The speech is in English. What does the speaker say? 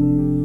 Amen.